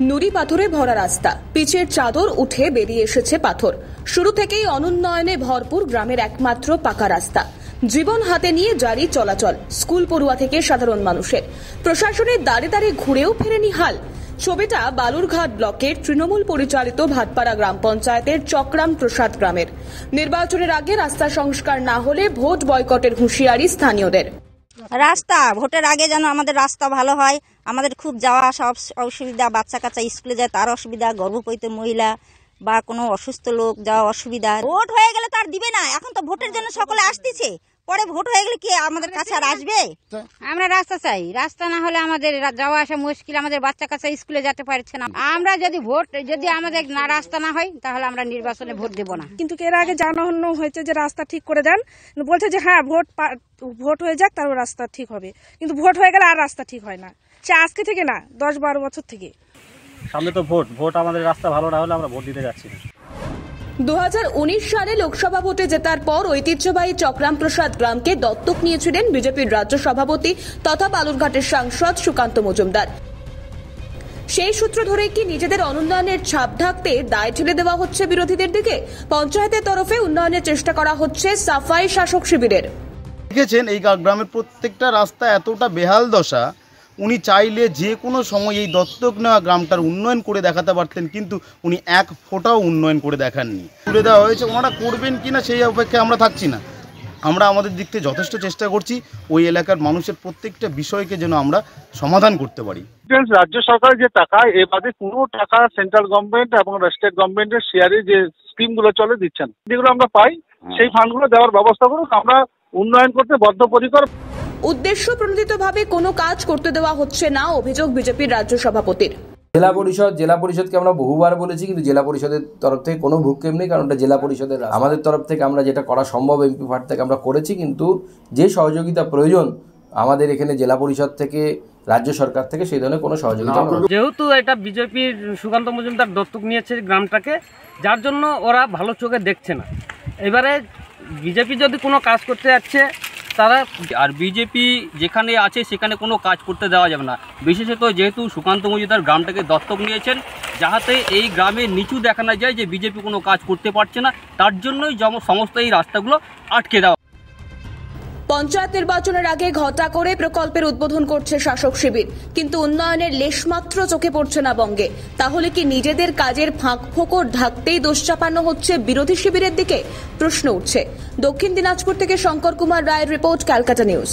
নুড়ি পাথরে ভরা রাস্তা। পিচের চাদর উঠে বেরিয়ে এসেছে পাথর। শুরু থেকেই অনুন্নয়নে ভরপুর গ্রামের একমাত্র পাকা রাস্তা। জীবন হাতে নিয়ে জারি চলাচল, স্কুল পড়ুয়া থেকে সাধারণ মানুষের। প্রশাসনের দাঁড়ে দাঁড়ে ঘুরেও ফেরেনি হাল। ছবিটা বালুরঘাট ব্লকের তৃণমূল পরিচালিত ভাটপাড়া গ্রাম পঞ্চায়েতের চক্রাম প্রসাদ গ্রামের। নির্বাচনের আগে রাস্তা সংস্কার না হলে ভোট বয়কটের হুঁশিয়ারি স্থানীয়দের। রাস্তা, ভোটের আগে যেন আমাদের রাস্তা ভালো হয় আমাদের খুব যাওয়া আসা অস- অসুবিধা বাচ্চা কাচ্চা স্কুলে যায়, তার অসুবিধা গর্ভবতী মহিলা বা কোনো অসুস্থ লোক যাওয়া অসুবিধা। ভোট হয়ে গেলে তার দিবে না, এখন তো ভোটের জন্য সকলে আসতেছে। পরে ভোট হয়ে গেলে কি আমাদের কাছে আর আসবে? আমরা রাস্তা চাই। রাস্তা না হলে আমাদের যাওয়া আসা মুশকিল আমাদের বাচ্চা কাচ্চা স্কুলে যেতে পারছে না। আমরা যদি ভোট যদি আমাদের না রাস্তা না হয় তাহলে আমরা নির্বাচনে ভোট দেব না। কিন্তু এর আগে জানানো হয়েছে যে রাস্তা ঠিক করে দেন। বলছে যে হ্যাঁ ভোট ভোট হয়ে যাক তারপর রাস্তা ঠিক হবে। কিন্তু ভোট হয়ে গেলে আর রাস্তা ঠিক হয় না। সে আজকে থেকে না দশ বারো বছর থেকে। সামনে তো ভোট। ভোট আমাদের রাস্তা ভালো না হলে আমরা ভোট দিতে যাচ্ছি না। দু হাজার উনিশ সালে লোকসভা ভোটে জেতার পর ঐতিহ্যবাহী চক্রাম প্রসাদ গ্রামকে দত্তক নিয়েছিলেন বিজেপির রাজ্য সভাপতি তথা বালুরঘাটের সাংসদ সুকান্ত মজুমদার। সেই সূত্র ধরে কি নিজেদের অনুন্নয়নের ছাপ ঢাকতে দায় ঠেলে দেওয়া হচ্ছে বিরোধীদের দিকে? পঞ্চায়েতের তরফে উন্নয়নের চেষ্টা করা হচ্ছে সাফাই শাসক শিবিরের। দেখেছেন এই গ্রামের প্রত্যেকটা রাস্তা এতটা বেহাল দশা উনি চাইলে যে কোনো সময় এই দত্তক নেওয়া গ্রামটার উন্নয়ন করে দেখাতে পারতেন কিন্তু উনি এক ফোঁটাও উন্নয়ন করে দেখাননি। তুলে দেওয়া হয়েছে ওনারা করবেন কি না সেই অপেক্ষায় আমরা থাকছি না। আমরা আমাদের দিক থেকে যথেষ্ট চেষ্টা করছি ওই এলাকার মানুষের প্রত্যেকটা বিষয়কে যেন আমরা সমাধান করতে পারি। রাজ্য সরকারের যে টাকা এ বাদে কোনো টাকা সেন্ট্রাল গভর্নমেন্ট এবং স্টেট গভর্নমেন্টের শেয়ারে যে স্কিমগুলো চলে দিচ্ছেন যেগুলো আমরা পাই সেই ফান্ডগুলো দেওয়ার ব্যবস্থা করুক আমরা উন্নয়ন করতে বদ্ধপরিকর উদ্দেশ্য প্রণোদিতভাবে কোনো কাজ করতে দেওয়া হচ্ছে না অভিযোগ বিজেপির রাজ্য সভাপতির। জেলা পরিষদ জেলা পরিষদকে আমরা বহুবার বলেছি কিন্তু জেলা পরিষদের তরফ থেকে কোনো ভূক্ষেপ নেই কারণ ওটা জেলা পরিষদের আমাদের তরফ থেকে আমরা যেটা করা সম্ভব এমপি ফান্ড থেকে আমরা করেছি কিন্তু যে সহযোগিতা প্রয়োজন আমাদের এখানে জেলা পরিষদ থেকে রাজ্য সরকার থেকে সেই ধরনের কোনো সহযোগিতা যেহেতু এটা বিজেপির সুকান্ত মজুমদার দত্তক নিয়েছে গ্রামটাকে যার জন্য ওরা ভালো চোখে দেখছে না। এবারে বিজেপি যদি কোনো কাজ করতে যাচ্ছে তারা আর বিজেপি যেখানে আছে সেখানে কোনো কাজ করতে দেওয়া যাবে না। বিশেষত যেহেতু সুকান্ত মজুমদার গ্রামটাকে দত্তক নিয়েছেন, যাহাতে এই গ্রামে নিচু দেখানো যায় যে বিজেপি কোনো কাজ করতে পারছে না, তার জন্যই সমস্ত এই রাস্তাগুলো আটকে দেওয়া পঞ্চায়েত নির্বাচনের আগে ঘটা করে প্রকল্পের উদ্বোধন করছে শাসক শিবির। কিন্তু উন্নয়নের লেশমাত্র চোখে পড়ছে না বঙ্গে। তাহলে কি নিজেদের কাজের ফাঁক ফোকর ঢাকতেই দোষ চাপানো হচ্ছে বিরোধী শিবিরের দিকে? প্রশ্ন উঠছে। দক্ষিণ দিনাজপুর থেকে শঙ্কর কুমার রায়ের রিপোর্ট, ক্যালকাটা নিউজ।